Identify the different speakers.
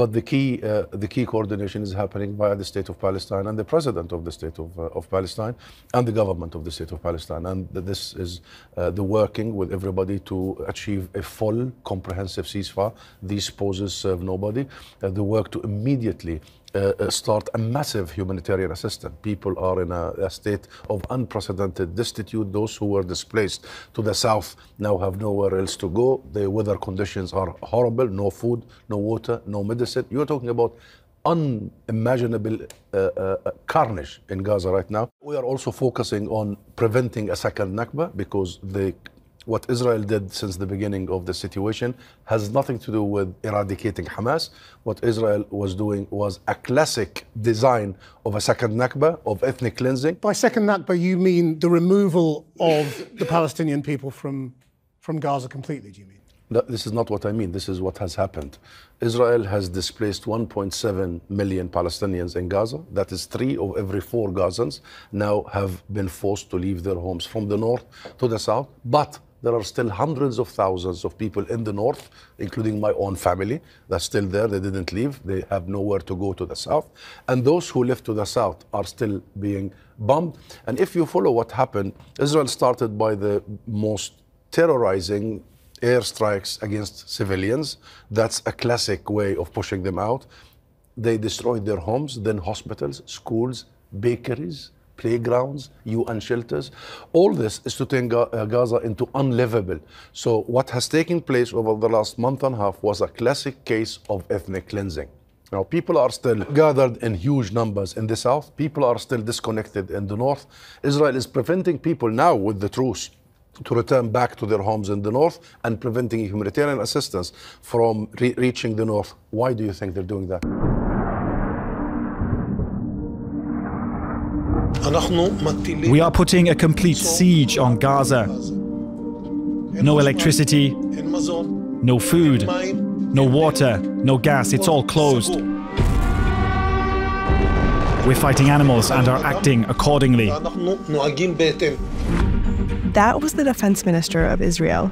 Speaker 1: But the key, uh, the key coordination is happening via the state of Palestine and the president of the state of, uh, of Palestine and the government of the state of Palestine. And this is uh, the working with everybody to achieve a full, comprehensive ceasefire. These poses serve nobody. Uh, the work to immediately uh, uh, start a massive humanitarian assistance. People are in a, a, state of unprecedented destitute. Those who were displaced to the south now have nowhere else to go. The weather conditions are horrible no food, no water, no medicine. You're talking about unimaginable uh, uh, carnage in Gaza right now. We are also focusing on preventing a second Nakba because the what Israel did since the beginning of the situation has nothing to do with eradicating Hamas. What Israel was doing was a classic design of a second Nakba, of ethnic cleansing.
Speaker 2: By second Nakba, you mean the removal of the Palestinian people from, from Gaza completely, do you mean?
Speaker 1: No, this is not what I mean. This is what has happened. Israel has displaced 1.7 million Palestinians in Gaza. That is three of every four Gazans now have been forced to leave their homes from the north to the south. But there are still hundreds of thousands of people in the north, including my own family, that's still there. They didn't leave. They have nowhere to go to the south. And those who live to the south are still being bombed. And if you follow what happened, Israel started by the most terrorizing airstrikes against civilians. That's a classic way of pushing them out. They destroyed their homes, then hospitals, schools, bakeries, playgrounds, UN shelters. All this is to turn uh, Gaza into unlivable. So what has taken place over the last month and a half was a classic case of ethnic cleansing. Now, people are still gathered in huge numbers in the south. People are still disconnected in the north. Israel is preventing people now with the truce to return back to their homes in the north and preventing humanitarian assistance from re reaching the north. Why do you think they're doing that?
Speaker 3: We are putting a complete siege on Gaza. No electricity, no food, no water, no gas, it's all closed. We're fighting animals and are acting accordingly.
Speaker 4: That was the defense minister of Israel,